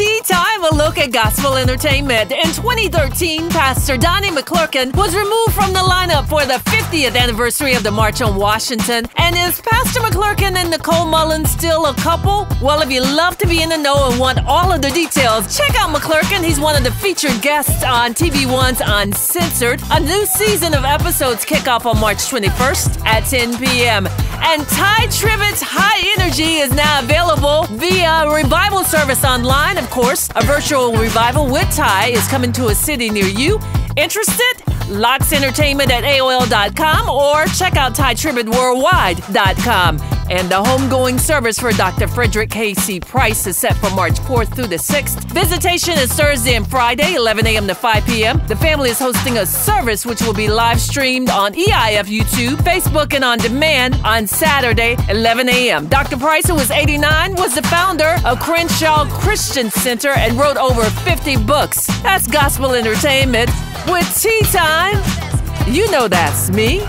Tea Time, a look at gospel entertainment. In 2013, Pastor Donnie McClurkin was removed from the lineup for the 50th anniversary of the March on Washington. And is Pastor McClurkin and Nicole Mullen still a couple? Well, if you love to be in the know and want all of the details, check out McClurkin. He's one of the featured guests on TV One's Uncensored. A new season of episodes kick off on March 21st at 10 p.m. And Tye Tribbett's High Is now available via revival service online, of course. A virtual revival with Tye is coming to a city near you. Interested? Lots Entertainment at AOL.com or check out TyeTribbettWorldwide.com. And the homegoing service for Dr. Frederick K.C. Price is set for March 4th through the 6th. Visitation is Thursday and Friday, 11 a.m. to 5 p.m. The family is hosting a service which will be live streamed on EIF YouTube, Facebook, and on demand on Saturday, 11 a.m. Dr. Price, who was 89, was the founder of Crenshaw Christian Center and wrote over 50 books. That's gospel entertainment with Tea Time. You know that's me.